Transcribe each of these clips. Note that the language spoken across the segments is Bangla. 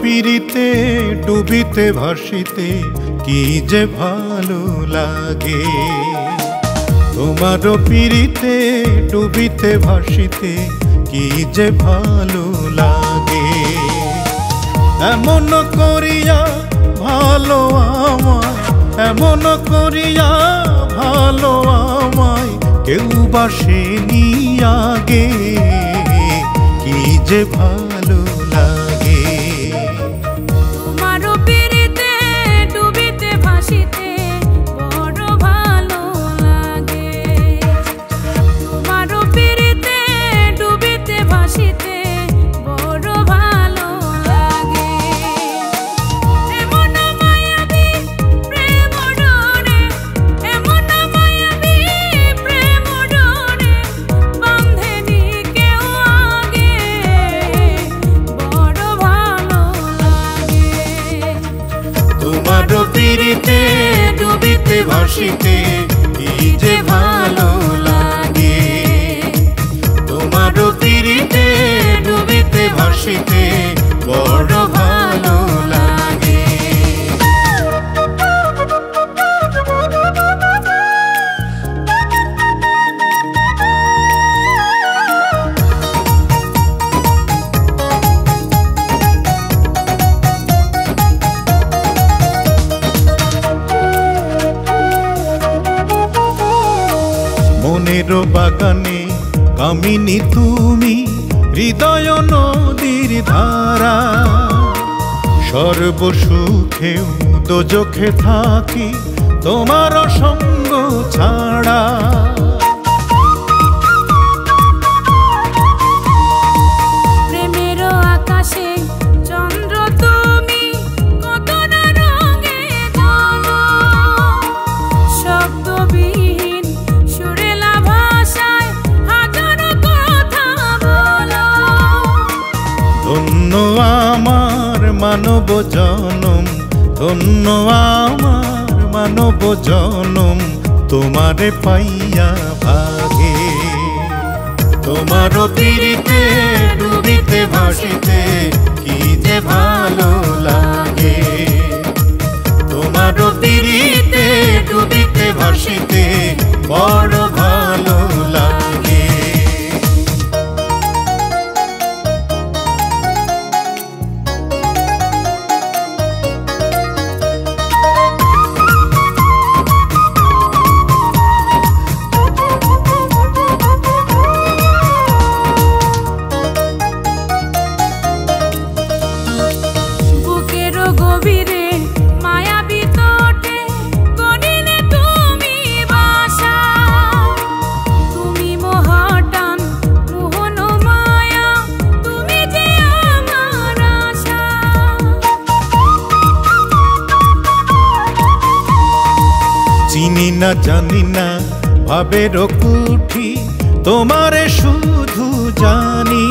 পিড়িতে, ডুবিতে, ভাসিতে, কি যে ভালো লাগে? তোমার পিড়িতে, ডুবিতে, ভাসিতে, কি যে ভালো লাগে? এমন করিয়া ভালো আমায় এমন করিয়া ভালো আমায়, কেউ বাসেনি আগে, কি যে ভালো ভাসিতে কি যে ভালো মনের বাগানে কামিনী তুমি হৃদয় নদীর ধারা। সর্বসুখেও দোজখে থাকি তোমার সঙ্গ ছাড়া। মানব জনম ধন্য আমার মানব জনম তোমারে পাইয়া ভাগে। তোমার পিড়িতে ডুবিতে, ভাসিতে, কি যে ভালো লাগে। না জানি না ভাবের কুঠি তোমারে শুধু জানি।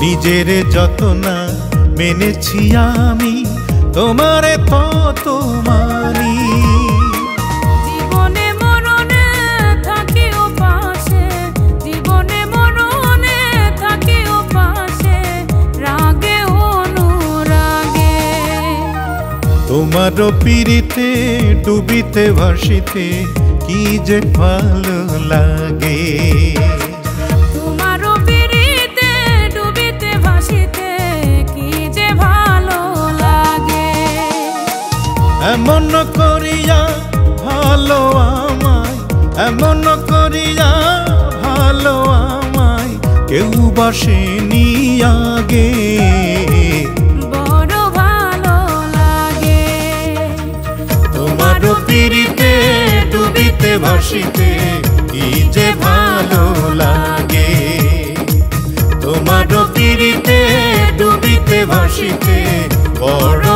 নিজের যত না মেনেছি আমি, তোমারে তত তোমার পিড়িতে ডুবিতে ভাসিতে কি যে ভালো লাগে। তোমারও পিড়িতে ডুবিতে ভাসিতে কি যে ভালো লাগে। এমন করিয়া ভালো আমায় এমন করিয়া ভালো আমায় কেউ বাসেনি আগে। পিড়িতে ডুবিতে ভাসিতে কি যে ভালো লাগে। তোমার পিড়িতে ডুবিতে ভাসিতে বড়